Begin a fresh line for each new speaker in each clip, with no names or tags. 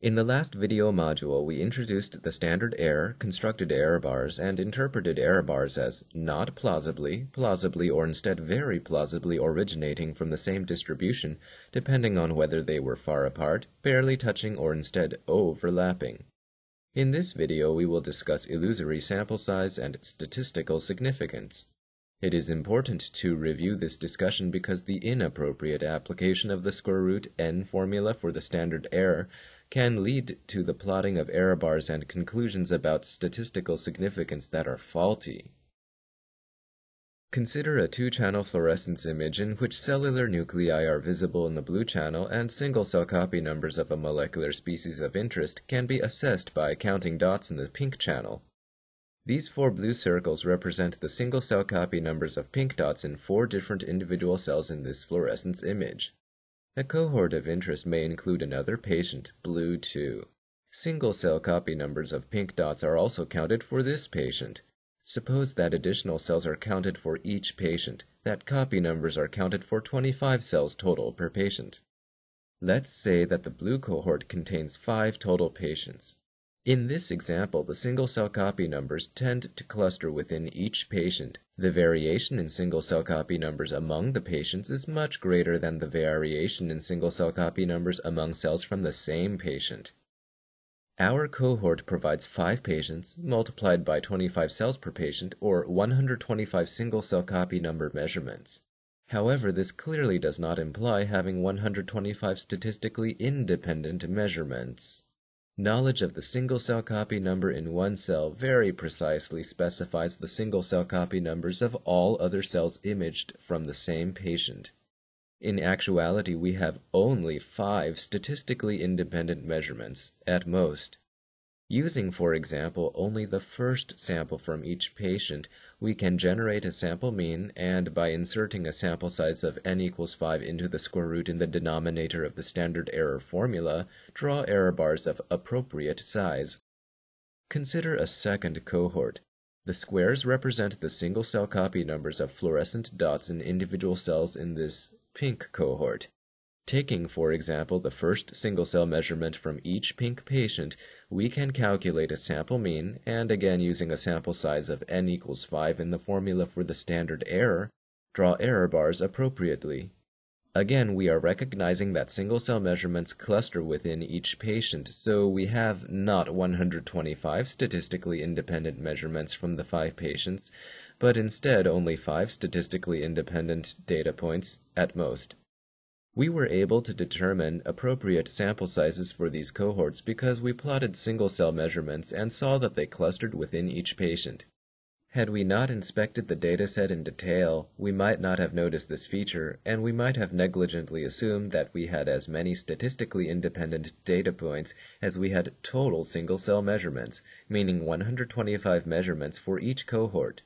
In the last video module, we introduced the standard error, constructed error bars, and interpreted error bars as not plausibly, plausibly, or instead very plausibly originating from the same distribution, depending on whether they were far apart, barely touching, or instead overlapping. In this video, we will discuss illusory sample size and statistical significance. It is important to review this discussion because the inappropriate application of the square root n formula for the standard error can lead to the plotting of error bars and conclusions about statistical significance that are faulty. Consider a two-channel fluorescence image in which cellular nuclei are visible in the blue channel and single-cell copy numbers of a molecular species of interest can be assessed by counting dots in the pink channel. These four blue circles represent the single-cell copy numbers of pink dots in four different individual cells in this fluorescence image. A cohort of interest may include another patient, blue 2. Single-cell copy numbers of pink dots are also counted for this patient. Suppose that additional cells are counted for each patient, that copy numbers are counted for 25 cells total per patient. Let's say that the blue cohort contains 5 total patients. In this example, the single-cell copy numbers tend to cluster within each patient. The variation in single-cell copy numbers among the patients is much greater than the variation in single-cell copy numbers among cells from the same patient. Our cohort provides 5 patients, multiplied by 25 cells per patient, or 125 single-cell copy number measurements. However, this clearly does not imply having 125 statistically independent measurements. Knowledge of the single-cell copy number in one cell very precisely specifies the single-cell copy numbers of all other cells imaged from the same patient. In actuality, we have only five statistically independent measurements, at most. Using, for example, only the first sample from each patient, we can generate a sample mean, and by inserting a sample size of n equals 5 into the square root in the denominator of the standard error formula, draw error bars of appropriate size. Consider a second cohort. The squares represent the single-cell copy numbers of fluorescent dots in individual cells in this pink cohort. Taking, for example, the first single-cell measurement from each pink patient, we can calculate a sample mean, and again using a sample size of n equals 5 in the formula for the standard error, draw error bars appropriately. Again, we are recognizing that single-cell measurements cluster within each patient, so we have not 125 statistically independent measurements from the 5 patients, but instead only 5 statistically independent data points at most. We were able to determine appropriate sample sizes for these cohorts because we plotted single-cell measurements and saw that they clustered within each patient. Had we not inspected the dataset in detail, we might not have noticed this feature, and we might have negligently assumed that we had as many statistically independent data points as we had total single-cell measurements, meaning 125 measurements for each cohort.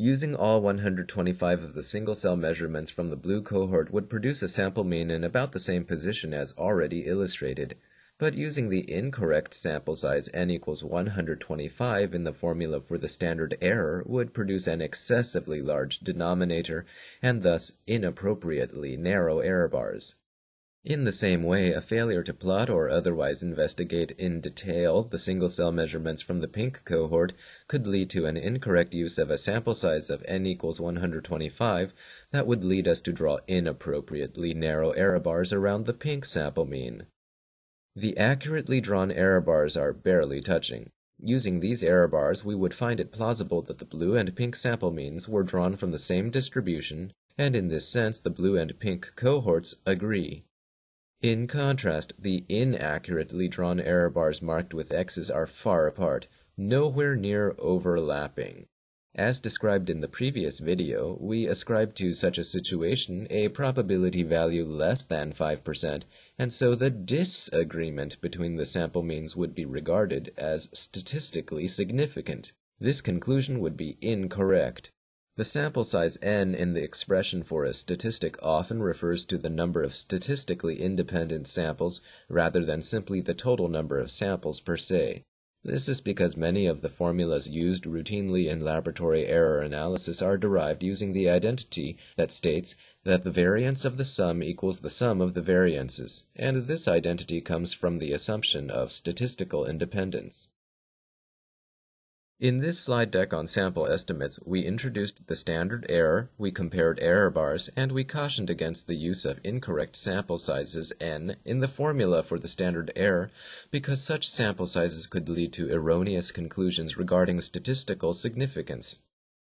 Using all 125 of the single-cell measurements from the blue cohort would produce a sample mean in about the same position as already illustrated, but using the incorrect sample size n equals 125 in the formula for the standard error would produce an excessively large denominator and thus inappropriately narrow error bars. In the same way, a failure to plot or otherwise investigate in detail the single-cell measurements from the pink cohort could lead to an incorrect use of a sample size of n equals 125 that would lead us to draw inappropriately narrow error bars around the pink sample mean. The accurately drawn error bars are barely touching. Using these error bars, we would find it plausible that the blue and pink sample means were drawn from the same distribution, and in this sense the blue and pink cohorts agree. In contrast, the inaccurately drawn error bars marked with X's are far apart, nowhere near overlapping. As described in the previous video, we ascribe to such a situation a probability value less than 5%, and so the disagreement between the sample means would be regarded as statistically significant. This conclusion would be incorrect. The sample size n in the expression for a statistic often refers to the number of statistically independent samples rather than simply the total number of samples per se. This is because many of the formulas used routinely in laboratory error analysis are derived using the identity that states that the variance of the sum equals the sum of the variances, and this identity comes from the assumption of statistical independence. In this slide deck on sample estimates, we introduced the standard error, we compared error bars, and we cautioned against the use of incorrect sample sizes n in the formula for the standard error because such sample sizes could lead to erroneous conclusions regarding statistical significance.